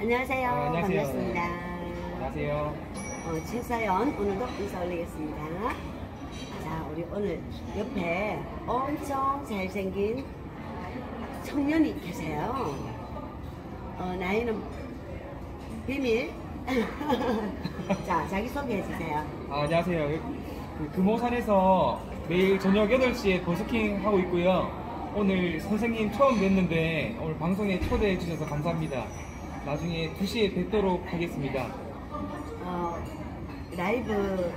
안녕하세요. 아, 안녕하세요. 반갑습니다. 안녕하세요. 어, 최사연 오늘도 인사 올리겠습니다. 자, 우리 오늘 옆에 엄청 잘생긴 청년이 계세요. 어, 나이는 비밀. 자, 자기 소개해 주세요. 아, 안녕하세요. 그 금호산에서 매일 저녁 8시에 버스킹 하고 있고요. 오늘 선생님 처음 뵀는데 오늘 방송에 초대해 주셔서 감사합니다. 나중에 2시에 뵙도록 하겠습니다. 어, 라이브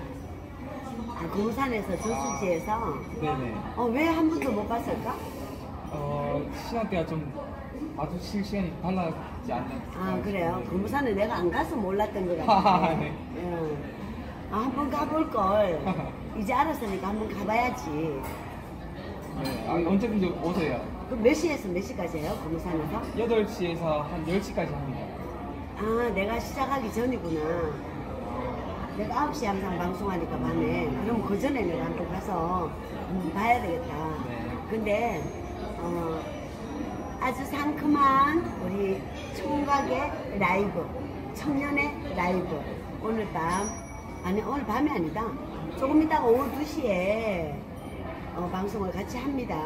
아, 고산에서 저수지에서 네네. 어, 왜 한 번도 못 봤을까? 어, 시간대가 좀 마주칠 시간이 달라지 않나. 아 그래요? 금산에 내가 안 가서 몰랐던 것 같아. 네. 응. 아, 한번 가볼 걸. 이제 알았으니까 한번 가봐야지. 네, 아, 언제든지 오세요. 그럼 몇 시에서 몇 시까지예요? 금산에서? 8시에서 한 10시까지 합니다. 아 내가 시작하기 전이구나. 내가 9시에 항상 방송하니까 밤에. 그럼 그 전에 내가 한번 가서 한번 봐야 되겠다. 네. 근데 어, 아주 상큼한 우리 총각의 라이브, 청년의 라이브. 오늘 밤, 아니 오늘 밤이 아니다. 조금 이따가 오후 2시에 어, 방송을 같이 합니다.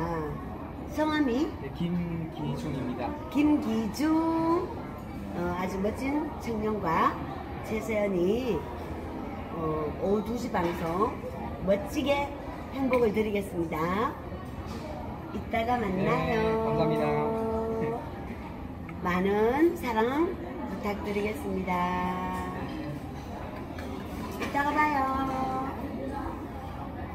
성함이 네, 김기중입니다. 김기중 어, 아주 멋진 청년과 최세연이 어, 오후 2시 방송 멋지게 행복을 드리겠습니다. 이따가 만나요. 네, 감사합니다. 많은 사랑 부탁드리겠습니다. 이따가 봐요.